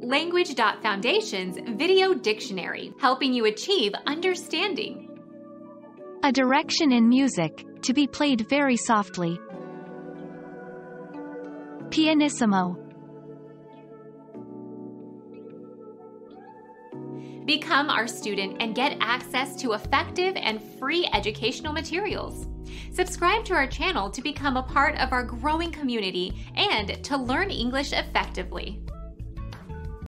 Language.Foundation's Video Dictionary, helping you achieve understanding. A direction in music, to be played very softly. Pianissimo. Become our student and get access to effective and free educational materials. Subscribe to our channel to become a part of our growing community and to learn English effectively.